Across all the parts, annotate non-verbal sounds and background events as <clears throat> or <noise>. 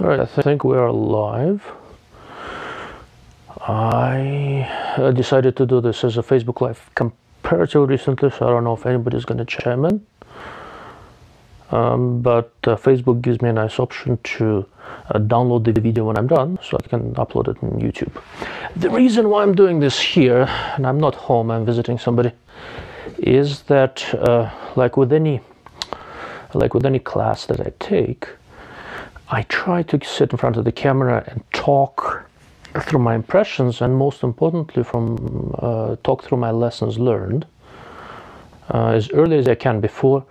All right, I think we are live. I uh, decided to do this as a Facebook Live comparatively recently, so I don't know if anybody's going to chime in. Um, but uh, Facebook gives me a nice option to uh, download the video when I'm done, so I can upload it on YouTube. The reason why I'm doing this here, and I'm not home, I'm visiting somebody, is that uh, like with any like with any class that I take, I try to sit in front of the camera and talk through my impressions, and most importantly, from uh, talk through my lessons learned uh, as early as I can before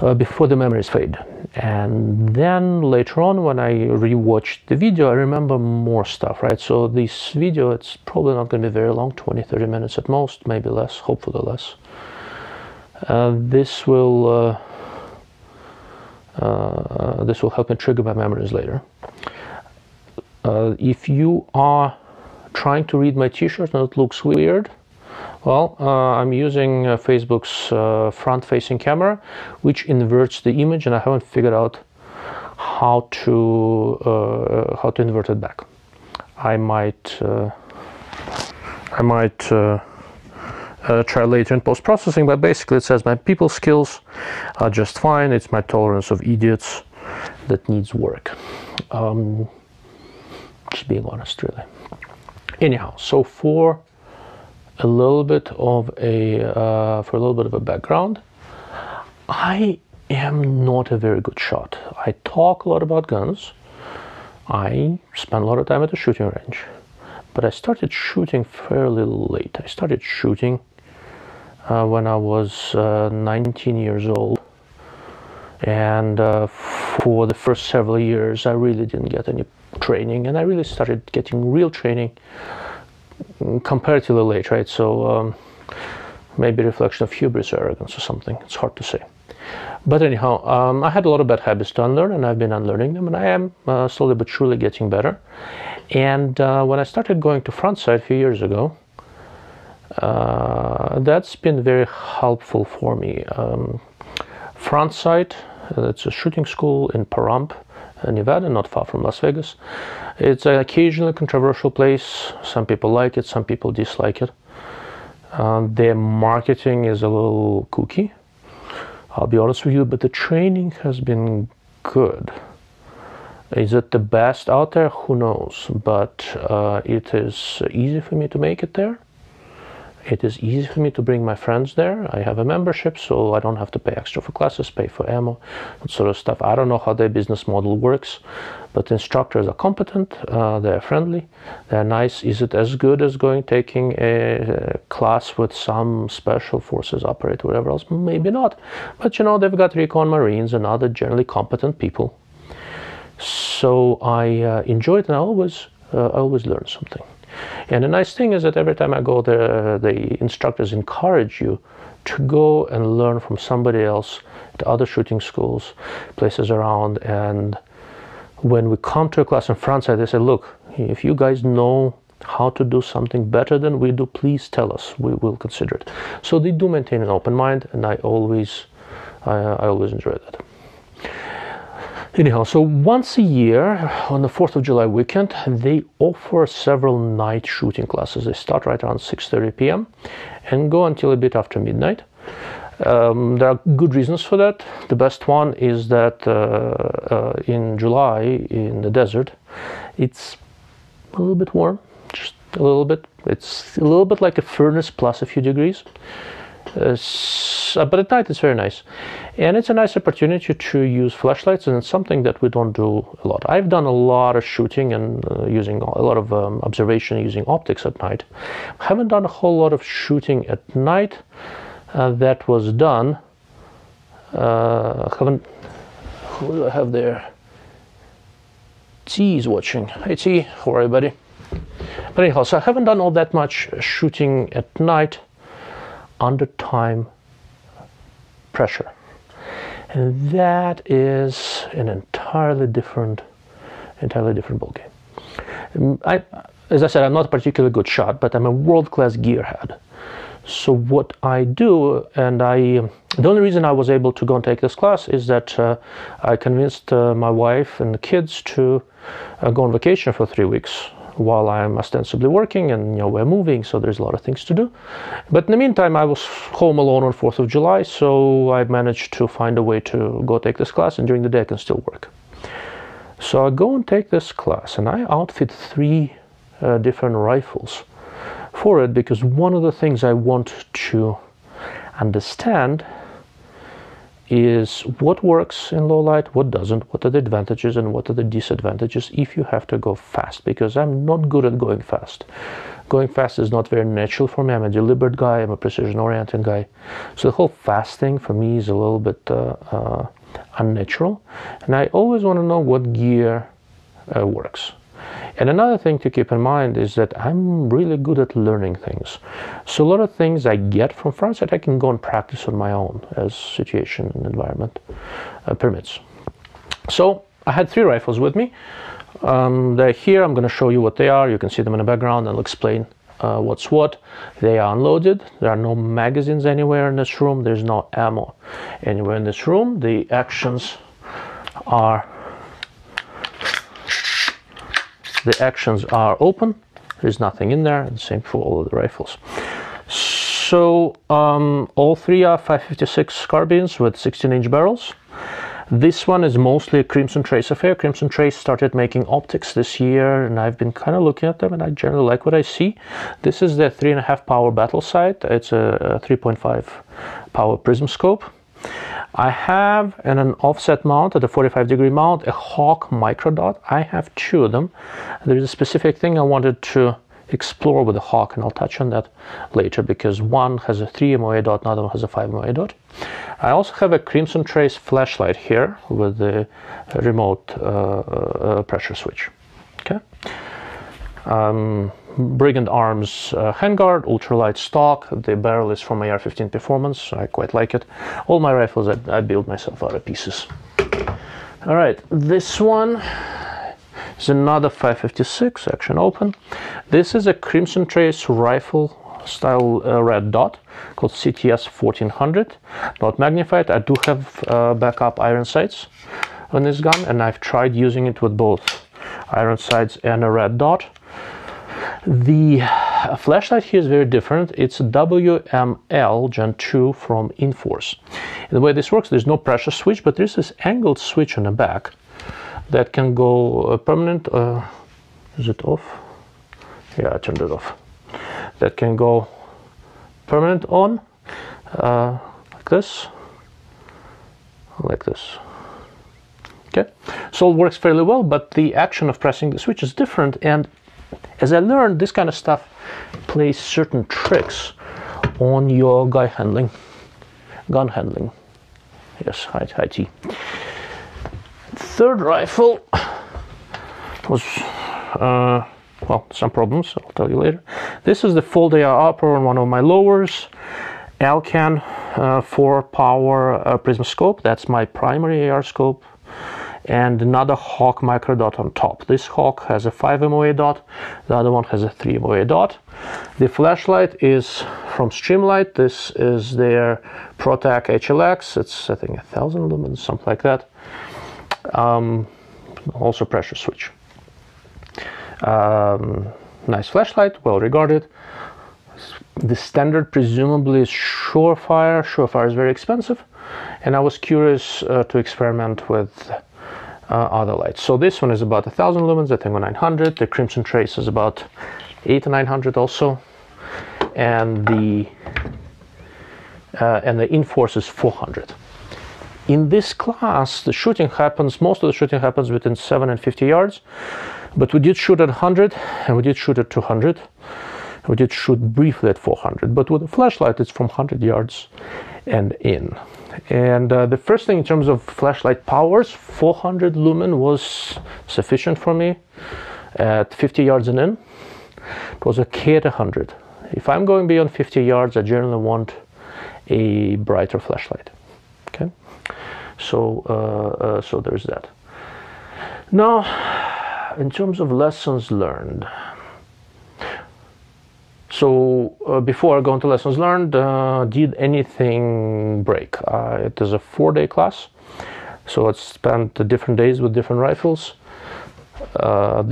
uh, before the memories fade. And then later on, when I rewatch the video, I remember more stuff, right? So this video, it's probably not going to be very long 20, 30 minutes at most, maybe less, hopefully less. Uh, this will. Uh, this will help me trigger my memories later. Uh, if you are trying to read my t-shirt and it looks weird, well, uh, I'm using uh, Facebook's uh, front-facing camera, which inverts the image, and I haven't figured out how to uh, how to invert it back. I might I might uh, try later in post-processing, but basically it says my people skills are just fine. It's my tolerance of idiots that needs work. Um, just being honest, really. Anyhow, so for a little bit of a uh, for a little bit of a background, I am not a very good shot. I talk a lot about guns. I spend a lot of time at the shooting range, but I started shooting fairly late. I started shooting uh, when I was uh, 19 years old. And uh, for the first several years, I really didn't get any training, and I really started getting real training comparatively late, right? So um, maybe reflection of hubris or arrogance or something. It's hard to say. But anyhow, um, I had a lot of bad habits to unlearn, and I've been unlearning them, and I am uh, slowly but surely getting better. And uh, when I started going to Frontsight a few years ago, uh, that's been very helpful for me. Um, Frontsight, uh, it's a shooting school in Pahrump, uh, Nevada, not far from Las Vegas. It's an occasionally controversial place. Some people like it, some people dislike it. Um, their marketing is a little kooky, I'll be honest with you, but the training has been good. Is it the best out there? Who knows? But uh, it is easy for me to make it there. It is easy for me to bring my friends there. I have a membership, so I don't have to pay extra for classes, pay for ammo, that sort of stuff. I don't know how their business model works, but instructors are competent, uh, they're friendly, they're nice. Is it as good as going taking a, a class with some special forces operator, whatever else? Maybe not. But you know, they've got recon marines and other generally competent people. So I uh, enjoy it and I always, uh, I always learn something. And the nice thing is that every time I go there, uh, the instructors encourage you to go and learn from somebody else at other shooting schools, places around. And when we come to a class in Frontsight, they say, look, if you guys know how to do something better than we do, please tell us. We will consider it. So they do maintain an open mind, and I always, I, I always enjoy that. Anyhow, so once a year on the 4th of July weekend, they offer several night shooting classes. They start right around 6.30 p.m. and go until a bit after midnight. Um, there are good reasons for that. The best one is that uh, uh, in July in the desert, it's a little bit warm, just a little bit. It's a little bit like a furnace plus a few degrees. Uh, uh, but at night it's very nice. And it's a nice opportunity to use flashlights and it's something that we don't do a lot. I've done a lot of shooting and uh, using a lot of um, observation using optics at night. Haven't done a whole lot of shooting at night uh, that was done uh, haven't who do i have there? T is watching. Hey T. How are you buddy? But anyhow so i haven't done all that much shooting at night under time pressure. And that is an entirely different, entirely different ballgame. Um, I, as I said, I'm not a particularly good shot, but I'm a world-class gearhead. So what I do, and I, the only reason I was able to go and take this class is that uh, I convinced uh, my wife and the kids to uh, go on vacation for three weeks while I'm ostensibly working and you know we're moving so there's a lot of things to do. But in the meantime I was home alone on 4th of July so I managed to find a way to go take this class and during the day I can still work. So I go and take this class and I outfit three uh, different rifles for it because one of the things I want to understand is what works in low light, what doesn't, what are the advantages and what are the disadvantages if you have to go fast because I'm not good at going fast. Going fast is not very natural for me. I'm a deliberate guy, I'm a precision oriented guy. So the whole fast thing for me is a little bit uh, uh, unnatural. And I always want to know what gear uh, works. And another thing to keep in mind is that I'm really good at learning things. So a lot of things I get from Frontsight that I can go and practice on my own as situation and environment uh, permits. So I had three rifles with me. Um, they're here. I'm going to show you what they are. You can see them in the background. I'll explain uh, what's what. They are unloaded. There are no magazines anywhere in this room. There's no ammo anywhere in this room. The actions are the actions are open there's nothing in there and same for all of the rifles so um, all three are 556 carbines with 16 inch barrels this one is mostly a Crimson Trace affair. Crimson Trace started making optics this year, and I've been kind of looking at them, and I generally like what I see. This is the 3.5 power battle sight. It's a 3.5 power prism scope. I have in an offset mount at a 45 degree mount a Hawke microdot. I have two of them. There's a specific thing I wanted to explore with the Hawke and I'll touch on that later because one has a 3 MOA dot, another one has a 5 MOA dot. I also have a Crimson Trace flashlight here with the remote uh, uh, pressure switch. Okay. Um, Brigand Arms uh, handguard, ultralight stock. The barrel is from AR-15 Performance. I quite like it. All my rifles I, I build myself out of pieces. All right, this one is another 556 action open. This is a Crimson Trace rifle style uh, red dot called CTS 1400. Not magnified. I do have uh, backup iron sights on this gun, and I've tried using it with both iron sights and a red dot. The flashlight here is very different. It's a WML Gen 2 from Inforce. the way this works, there's no pressure switch, but there's this angled switch on the back that can go uh, permanent. Uh, is it off? Yeah, I turned it off. That can go permanent on, uh, like this, like this. Okay, so it works fairly well, but the action of pressing the switch is different, and as I learned, this kind of stuff plays certain tricks on your guy handling, gun handling. Yes, hi, hi T. Third rifle was, uh, well, some problems, I'll tell you later. This is the Fold AR upper on one of my lowers. Elcan uh, 4 power uh, prism scope, that's my primary AR scope and another Hawke micro dot on top. This Hawke has a 5 MOA dot, the other one has a 3 MOA dot. The flashlight is from Streamlight. This is their ProTac HLX. It's I think a thousand lumens, something like that. Um, also pressure switch. Um, nice flashlight, well regarded. The standard presumably is Surefire. Surefire is very expensive, and I was curious uh, to experiment with uh, other lights. So this one is about a 1000 lumens, the Tango 900. The Crimson Trace is about 8 to 900 also. And the uh, and the Inforce is 400. In this class, the shooting happens, most of the shooting happens within 7 and 50 yards, but we did shoot at 100 and we did shoot at 200. We did shoot briefly at 400, but with a flashlight, it's from 100 yards and in. And uh, the first thing in terms of flashlight powers, 400 lumen was sufficient for me at 50 yards and in. It was okay at 100. If I'm going beyond 50 yards, I generally want a brighter flashlight. Okay, so uh, uh, so there's that. Now, in terms of lessons learned, so uh, before I go into lessons learned, uh, did anything break? Uh, it is a four-day class, so I spent different days with different rifles. Uh,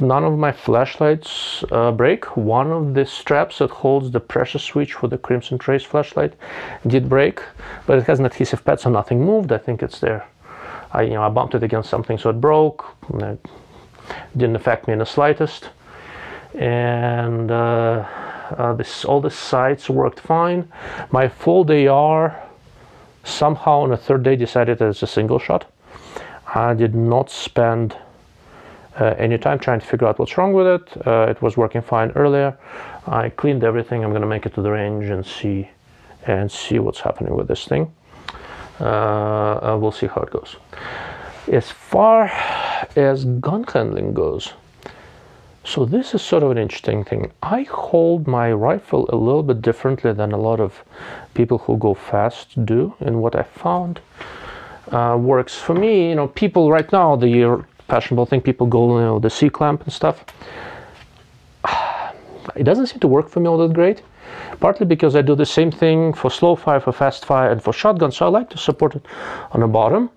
none of my flashlights uh, break. One of the straps that holds the pressure switch for the Crimson Trace flashlight did break, but it has an adhesive pad, so nothing moved. I think it's there. I, you know, I bumped it against something, so it broke. It didn't affect me in the slightest. And uh, uh, this, all the sights worked fine. My fold AR somehow on the third day decided it's a single shot. I did not spend uh, any time trying to figure out what's wrong with it. Uh, it was working fine earlier. I cleaned everything. I'm going to make it to the range and see and see what's happening with this thing. Uh, we'll see how it goes. As far as gun handling goes, so this is sort of an interesting thing. I hold my rifle a little bit differently than a lot of people who go fast do, and what I found uh, works for me. You know, people right now the fashionable thing, people go you know the C clamp and stuff. <sighs> It doesn't seem to work for me all that great. Partly because I do the same thing for slow fire, for fast fire, and for shotgun. So I like to support it on the bottom.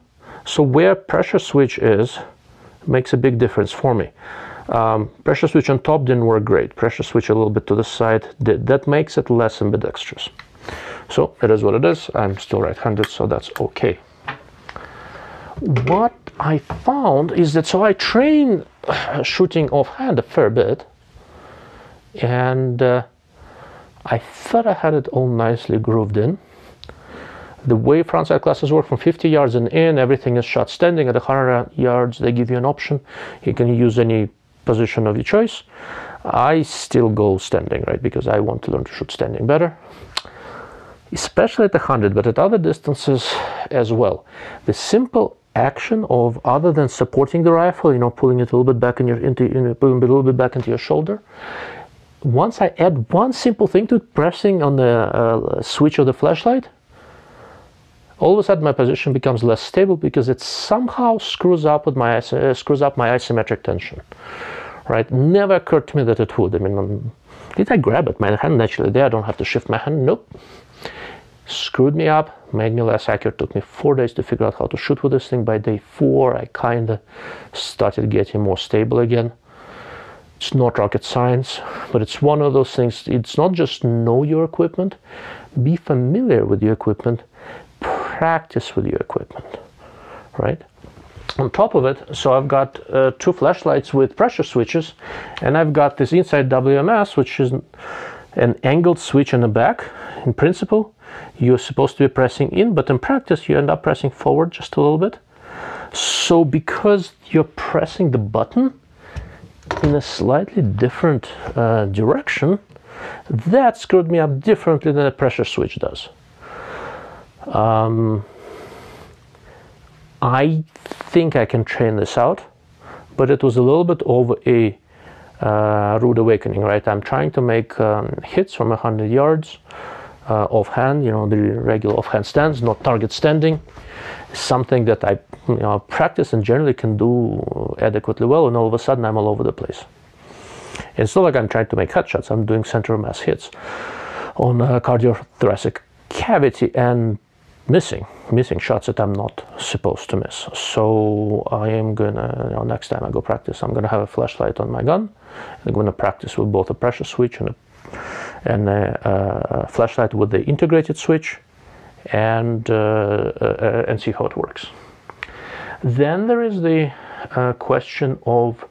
So where pressure switch is makes a big difference for me. Um, pressure switch on top didn't work great. Pressure switch a little bit to the side did. That makes it less ambidextrous. So it is what it is. I'm still right-handed, so that's okay. What I found is that so I train uh, shooting offhand a fair bit, and uh, I thought I had it all nicely grooved in. The way Frontsight classes work from 50 yards and in, everything is shot standing. At 100 yards, they give you an option. You can use any position of your choice. I still go standing, right, because I want to learn to shoot standing better, especially at 100, but at other distances as well. The simple action of other than supporting the rifle, you know, pulling it a little bit back in your into pulling it a little bit back into your shoulder. Once I add one simple thing to pressing on the uh, switch of the flashlight, all of a sudden my position becomes less stable because it somehow screws up with my uh, screws up my isometric tension. Right? Never occurred to me that it would. I mean, um, did I grab it? My hand naturally there. I don't have to shift my hand. Nope. Screwed me up, made me less accurate. Took me four days to figure out how to shoot with this thing. By day four, I kind of started getting more stable again. It's not rocket science, but it's one of those things. It's not just know your equipment, be familiar with your equipment, practice with your equipment, right? On top of it, so I've got uh, two flashlights with pressure switches, and I've got this Inforce WML, which is an angled switch in the back. In principle, you're supposed to be pressing in, but in practice, you end up pressing forward just a little bit. So because you're pressing the button in a slightly different uh, direction, that screwed me up differently than a pressure switch does. Um, I think I can train this out, but it was a little bit over a uh, rude awakening, right? I'm trying to make um, hits from 100 yards uh, offhand, you know, the regular offhand stands, not target standing. Something that I you know, practice and generally can do adequately well, and all of a sudden I'm all over the place. It's not like I'm trying to make headshots, I'm doing center mass hits on uh, cardiothoracic cavity and missing missing shots that I'm not supposed to miss. So I am gonna you know, next time I go practice, I'm gonna have a flashlight on my gun. I'm gonna practice with both a pressure switch and a and a, a flashlight with the integrated switch, and uh, uh, and see how it works. Then there is the uh, question of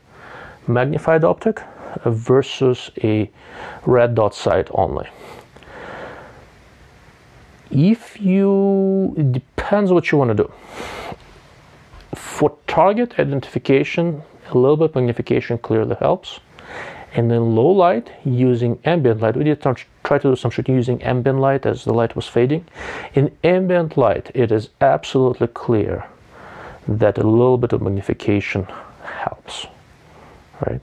magnified optic versus a red dot sight only if you it depends what you want to do. For target identification a little bit of magnification clearly helps. And then low light using ambient light. We did try to do some shooting using ambient light as the light was fading. In ambient light it is absolutely clear that a little bit of magnification helps right?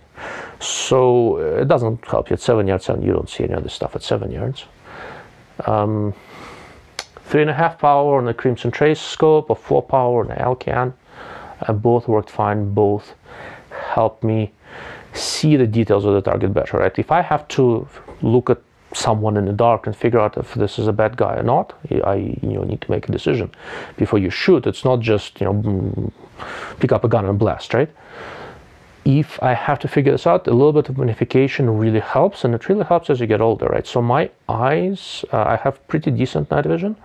So uh, it doesn't help you at seven yards and you don't see any other stuff at seven yards. Um, Three and a half power on the Crimson Trace scope, or four power on the Elcan. Uh, both worked fine. Both helped me see the details of the target better. Right? If I have to look at someone in the dark and figure out if this is a bad guy or not. I you know need to make a decision before you shoot. It's not just you know pick up a gun and blast, right? If I have to figure this out, a little bit of magnification really helps, and it really helps as you get older, right? So my eyes, uh, I have pretty decent night vision,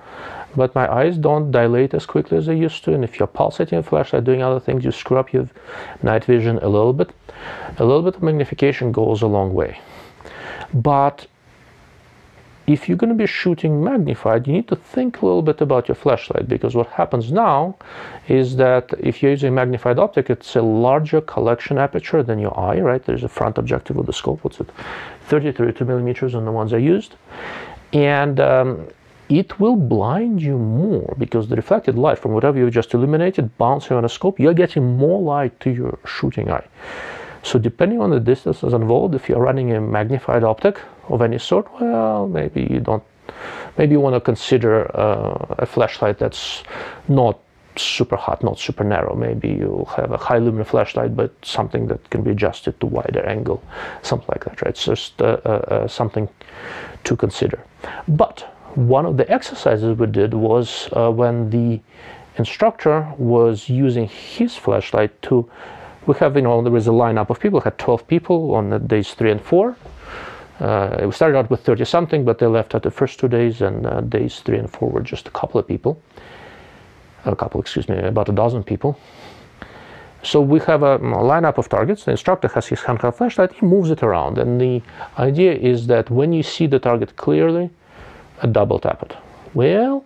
but my eyes don't dilate as quickly as they used to. And if you're pulsating a flashlight, doing other things, you screw up your night vision a little bit. A little bit of magnification goes a long way. But if you're going to be shooting magnified, you need to think a little bit about your flashlight because what happens now is that if you're using magnified optic, it's a larger collection aperture than your eye, right? There's a front objective with the scope, what's it, 30, 32 millimeters on the ones I used. And um, it will blind you more because the reflected light from whatever you just illuminated bouncing on a scope, you're getting more light to your shooting eye. So depending on the distances involved, if you're running a magnified optic of any sort, well, maybe you don't, maybe you want to consider uh, a flashlight that's not super hot, not super narrow. Maybe you'll have a high lumen flashlight, but something that can be adjusted to wider angle, something like that, right? It's just uh, uh, uh something to consider. But one of the exercises we did was uh, when the instructor was using his flashlight to we have, you know, there was a lineup of people, we had 12 people on days three and four. Uh, we started out with 30 something, but they left at the first two days, and uh, days three and four were just a couple of people. A couple, excuse me, about a dozen people. So we have a, a lineup of targets. The instructor has his handheld flashlight, he moves it around, and the idea is that when you see the target clearly, a double tap it. Well,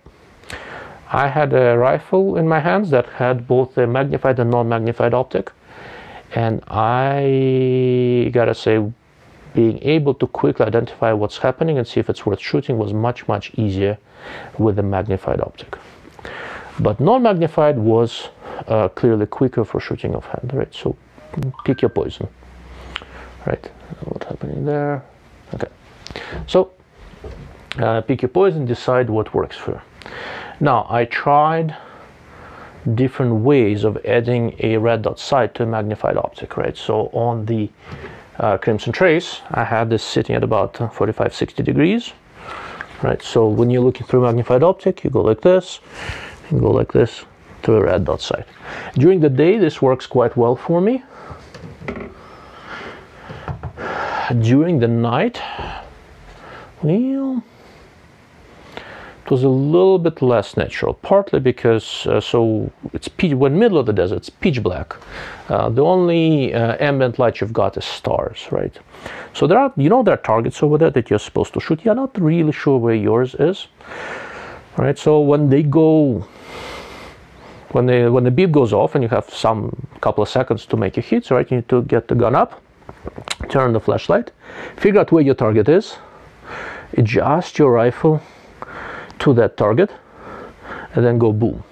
I had a rifle in my hands that had both a magnified and non-magnified optic and I gotta say, being able to quickly identify what's happening and see if it's worth shooting was much, much easier with a magnified optic. But non-magnified was uh, clearly quicker for shooting offhand, right? So pick your poison, right? What's happening there? Okay. So uh, pick your poison, decide what works for you. Now, I tried different ways of adding a red dot sight to a magnified optic, right? So on the uh, Crimson Trace, I had this sitting at about 45, 60 degrees, right? So when you're looking through a magnified optic, you go like this, and go like this to a red dot sight. During the day, this works quite well for me. During the night, well, it was a little bit less natural, partly because uh, so it's pitch, when middle of the desert, it's pitch black. Uh, the only uh, ambient light you've got is stars, right? So there are, you know, there are targets over there that you're supposed to shoot. You're not really sure where yours is, right? So when they go, when they when the beep goes off and you have some couple of seconds to make your hits, right? You need to get the gun up, turn the flashlight, figure out where your target is, adjust your rifle to that target and then go boom.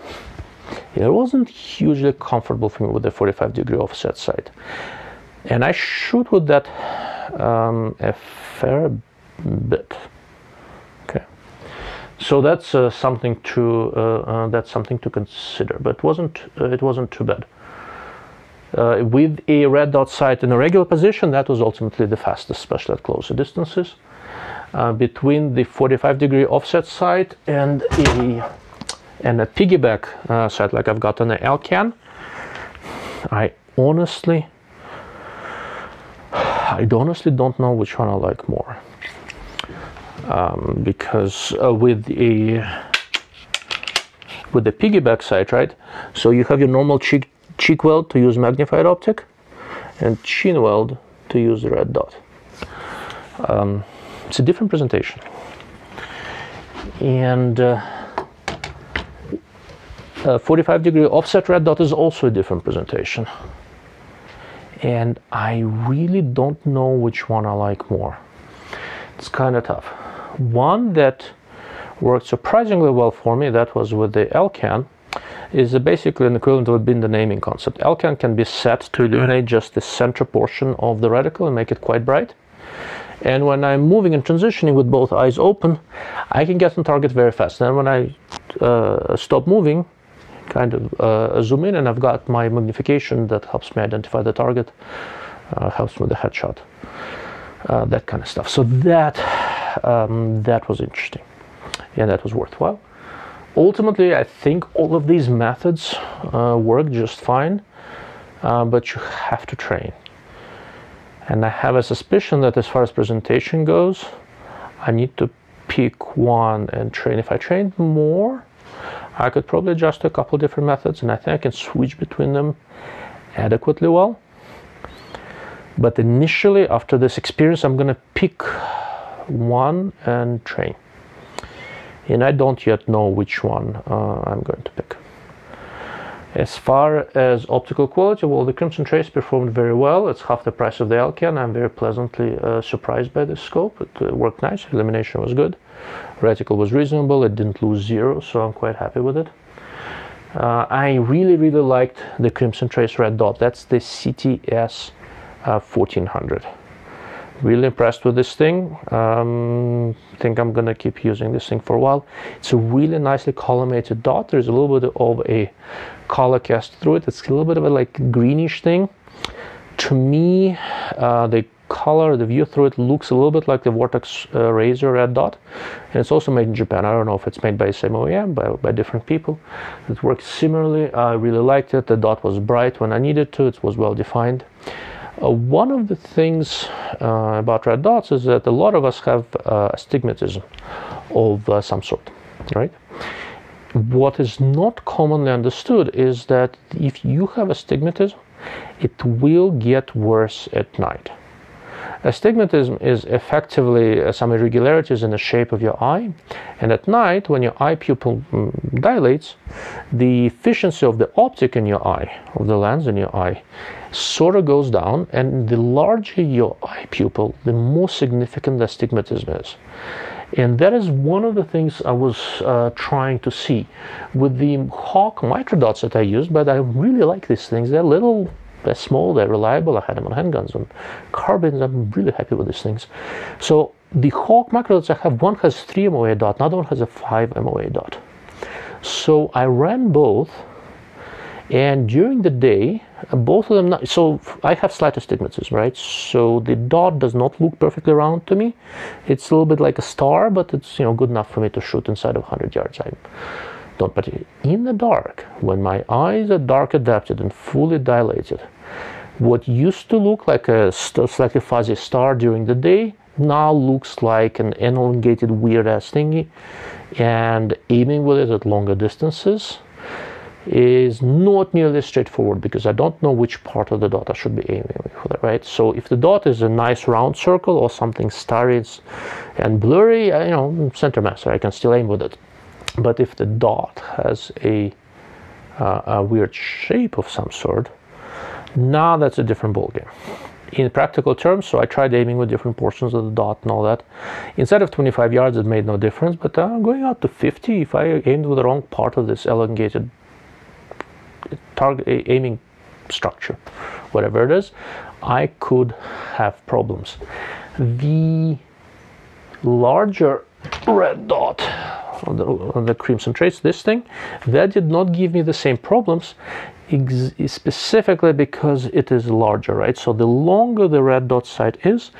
It wasn't hugely comfortable for me with the 45 degree offset sight. And I shoot with that um, a fair bit. Okay, so that's uh, something to uh, uh, that's something to consider. But it wasn't uh, it wasn't too bad. Uh, with a red dot sight in a regular position, that was ultimately the fastest, especially at closer distances. Uh, between the 45 degree offset sight and a and a piggyback uh, sight like I've got on the Elcan. I honestly I honestly don't know which one I like more. Um, because uh, with a with the piggyback sight right? So you have your normal cheek cheek weld to use magnified optic and chin weld to use the red dot. Um, it's a different presentation. And uh, 45 degree offset red dot is also a different presentation. And I really don't know which one I like more. It's kind of tough. One that worked surprisingly well for me, that was with the Elcan, is basically an equivalent of Bindon aiming concept. Elcan can be set to illuminate just the center portion of the reticle and make it quite bright. And when I'm moving and transitioning with both eyes open, I can get on target very fast. And when I uh, stop moving, kind of uh, zoom in, and I've got my magnification that helps me identify the target, uh, helps with the headshot, uh, that kind of stuff. So that um, that was interesting and that was worthwhile. Ultimately, I think all of these methods uh, work just fine, uh, but you have to train. And I have a suspicion that as far as presentation goes, I need to pick one and train. If I trained more, I could probably adjust to a couple different methods and I think I can switch between them adequately well. But initially, after this experience, I'm going to pick one and train. And I don't yet know which one uh, I'm going to pick. As far as optical quality, well, the Crimson Trace performed very well. It's half the price of the Elcan. I'm very pleasantly uh, surprised by the scope. It uh, worked nice. Illumination was good. Reticle was reasonable. It didn't lose zero, so I'm quite happy with it. Uh, I really, really liked the Crimson Trace Red Dot. That's the CTS 1400 uh, really impressed with this thing um, think I'm gonna keep using this thing for a while it's a really nicely collimated dot there's a little bit of a color cast through it it's a little bit of a like greenish thing. To me uh, the color the view through it looks a little bit like the Vortex uh, Razor red dot. And it's also made in Japan. I don't know if it's made by the same OEM by, by different people. It works similarly. I really liked it. The dot was bright when I needed to. It was well defined. Uh, one of the things uh, about red dots is that a lot of us have uh, astigmatism of uh, some sort, right? What is not commonly understood is that if you have astigmatism, it will get worse at night. Astigmatism is effectively some irregularities in the shape of your eye, and at night, when your eye pupil mm, dilates, the efficiency of the optic in your eye, of the lens in your eye, sort of goes down, and the larger your eye pupil, the more significant the astigmatism is. And that is one of the things I was uh, trying to see with the Hawke microdots that I used, but I really like these things. They're little, they're small, they're reliable. I had them on handguns and carbines. I'm really happy with these things. So the Hawke microdots I have, one has 3 MOA dot, another one has a 5 MOA dot. So I ran both and during the day uh, both of them so i have slight astigmatism right? So the dot does not look perfectly round to me. It's a little bit like a star but it's you know good enough for me to shoot inside of 100 yards. I don't but in the dark when my eyes are dark adapted and fully dilated what used to look like a slightly fuzzy star during the day now looks like an elongated weird ass thingy. And aiming with it at longer distances is not nearly straightforward because I don't know which part of the dot I should be aiming for right? So if the dot is a nice round circle or something starry and blurry, you know, center master, I can still aim with it. But if the dot has a, uh, a weird shape of some sort, now that's a different ballgame. In practical terms, so I tried aiming with different portions of the dot and all that. Instead of 25 yards, it made no difference, but uh, going out to 50, if I aimed with the wrong part of this elongated target aiming structure, whatever it is, I could have problems. The larger red dot on the, on the crimson trace, this thing, that did not give me the same problems specifically because it is larger, right? So the longer the red dot sight is,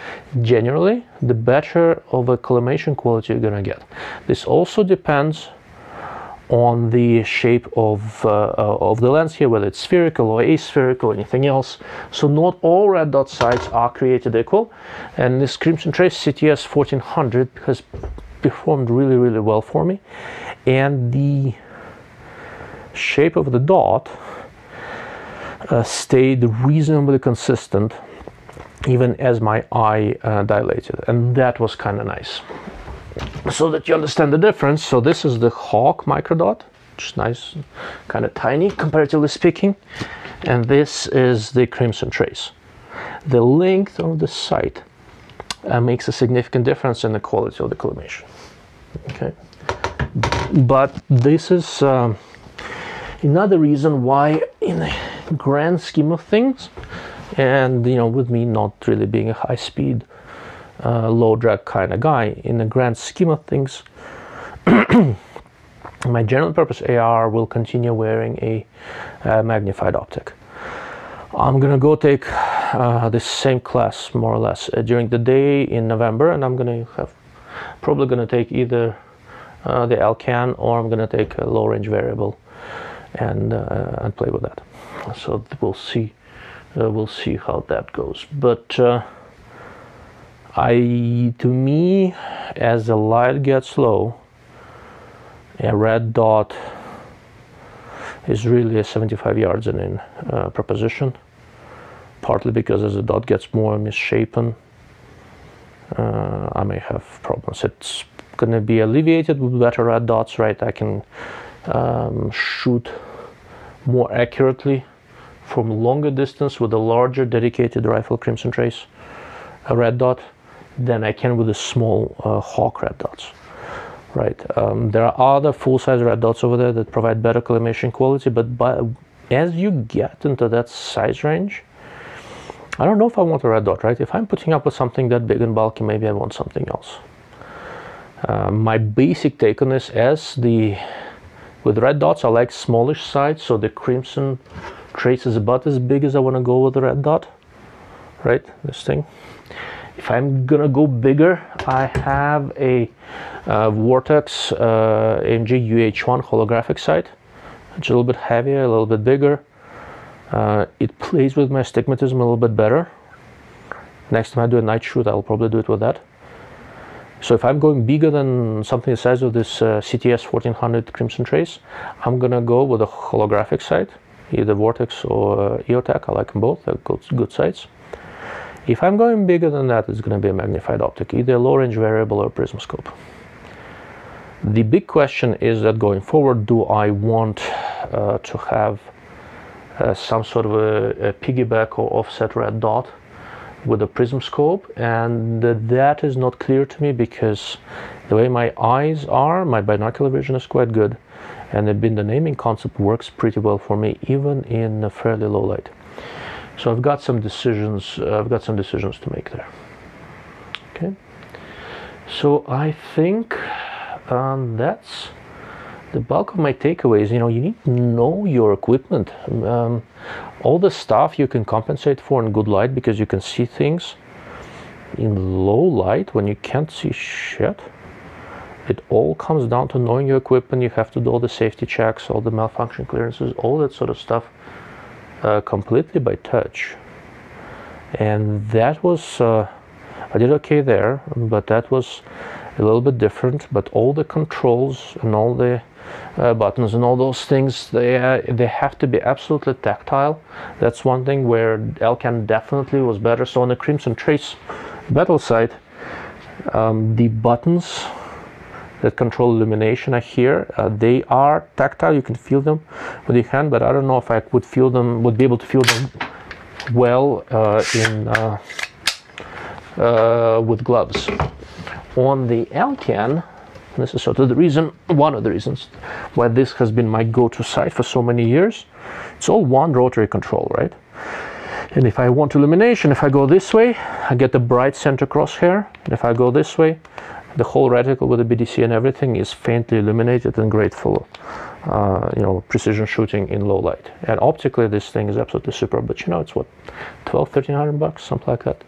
generally, the better of a collimation quality you're gonna get. This also depends on the shape of, uh, uh, of the lens here, whether it's spherical or aspherical or anything else. So not all red dot sights are created equal. And this Crimson Trace CTS 1400 has performed really, really well for me. And the shape of the dot uh, stayed reasonably consistent even as my eye uh, dilated. And that was kind of nice so that you understand the difference. So this is the Hawke microdot, which is nice, kind of tiny comparatively speaking, and this is the Crimson Trace. The length of the sight uh, makes a significant difference in the quality of the collimation. Okay, but this is um, another reason why, in the grand scheme of things, and you know, with me not really being a high-speed uh, low drag kind of guy. In the grand scheme of things, <clears throat> my general purpose AR will continue wearing a, a magnified optic. I'm gonna go take uh, the same class more or less uh, during the day in November, and I'm gonna have probably to take either uh, the Elcan or I'm to take a low range variable and uh, and play with that. So we'll see uh, we'll see how that goes. But uh, I to me, as the light gets low, a red dot is really a 75 yards and in uh, proposition. Partly because as the dot gets more misshapen, uh, I may have problems. It's going to be alleviated with better red dots, right? I can um, shoot more accurately from longer distance with a larger dedicated rifle crimson trace a red dot than I can with the small uh, Hawke red dots right? Um, there are other full-size red dots over there that provide better collimation quality but by, as you get into that size range I don't know if I want a red dot right? If I'm putting up with something that big and bulky maybe I want something else. Uh, my basic take on this as the with red dots I like smallish sides so the crimson trace is about as big as I want to go with the red dot right? This thing if I'm gonna go bigger I have a uh, Vortex uh, AMG UH1 holographic sight it's a little bit heavier a little bit bigger uh, it plays with my astigmatism a little bit better next time I do a night shoot I'll probably do it with that so if I'm going bigger than something the size of this uh, CTS 1400 Crimson Trace I'm gonna go with a holographic sight either Vortex or uh, EOTech. I like them both. They're good, good sights. If I'm going bigger than that, it's going to be a magnified optic, either a low range variable or prism scope. The big question is that going forward, do I want uh, to have uh, some sort of a, a, piggyback or offset red dot with a prism scope? And that is not clear to me because the way my eyes are, my binocular vision is quite good and the naming concept works pretty well for me even in a fairly low light so I've got some decisions uh, I've got some decisions to make there. Okay. So I think um, that's the bulk of my takeaways. You know you need to know your equipment. Um, all the stuff you can compensate for in good light because you can see things in low light when you can't see shit. It all comes down to knowing your equipment. You have to do all the safety checks, all the malfunction clearances, all that sort of stuff uh, completely by touch. And that was, uh, I did okay there, but that was a little bit different. But all the controls and all the uh, buttons and all those things, they, uh, they have to be absolutely tactile. That's one thing where Elcan definitely was better. So on the Crimson Trace Battlesight, um, the buttons that control illumination are here. Uh, they are tactile, you can feel them with your hand, but I don't know if I would feel them, would be able to feel them well uh, in uh, uh with gloves. On the Elcan, this is sort of the reason, one of the reasons why this has been my go-to sight for so many years. It's all one rotary control, right? And if I want illumination, if I go this way, I get the bright center crosshair. And if I go this way, the whole reticle with the BDC and everything is faintly illuminated and great for uh, you know precision shooting in low light. And optically this thing is absolutely superb. but you know it's what 12 1300 bucks something like that.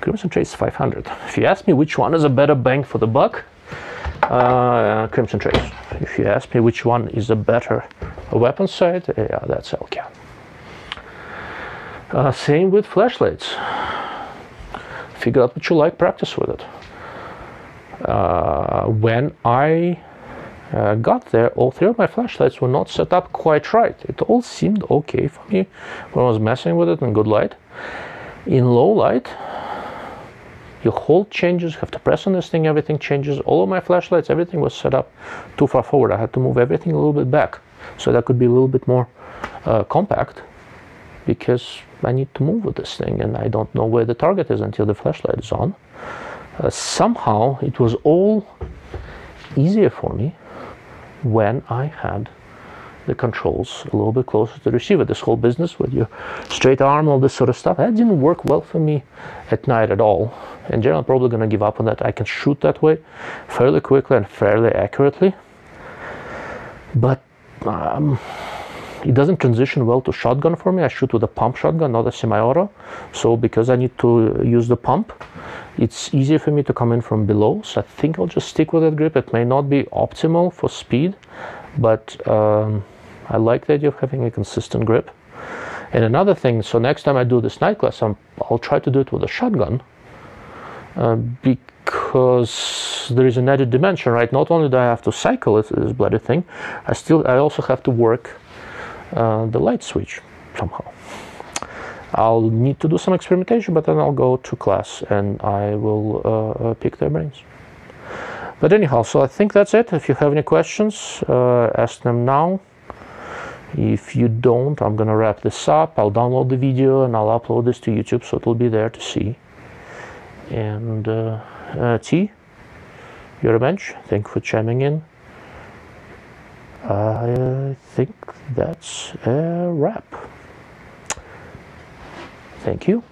Crimson trace 500 if you ask me which one is a better bang for the buck uh, crimson trace. If you ask me which one is a better weapon sight yeah that's Elcan uh, same with flashlights. Figure out what you like practice with it uh, when I uh, got there, all three of my flashlights were not set up quite right. It all seemed okay for me when I was messing with it in good light. In low light, your hold changes, you have to press on this thing, everything changes. All of my flashlights, everything was set up too far forward. I had to move everything a little bit back so that could be a little bit more uh, compact because I need to move with this thing and I don't know where the target is until the flashlight is on uh, somehow it was all easier for me when I had the controls a little bit closer to the receiver. This whole business with your straight arm, all this sort of stuff, that didn't work well for me at night at all. In general, I'm probably going to give up on that. I can shoot that way fairly quickly and fairly accurately. But um, it doesn't transition well to shotgun for me. I shoot with a pump shotgun, not a semi-auto. So because I need to use the pump, it's easier for me to come in from below so I think I'll just stick with that grip it may not be optimal for speed but um, I like the idea of having a consistent grip and another thing so next time I do this night class i will try to do it with a shotgun uh, because there is an added dimension right not only do I have to cycle it, this bloody thing I still I also have to work the light switch somehow I'll need to do some experimentation, but then I'll go to class and I will uh, uh, pick their brains. But anyhow, so I think that's it. If you have any questions, uh, ask them now. If you don't, I'm gonna wrap this up. I'll download the video and I'll upload this to YouTube, so it'll be there to see. And uh, uh, T, you're a bench. Thank you for chiming in. I think that's a wrap. Thank you.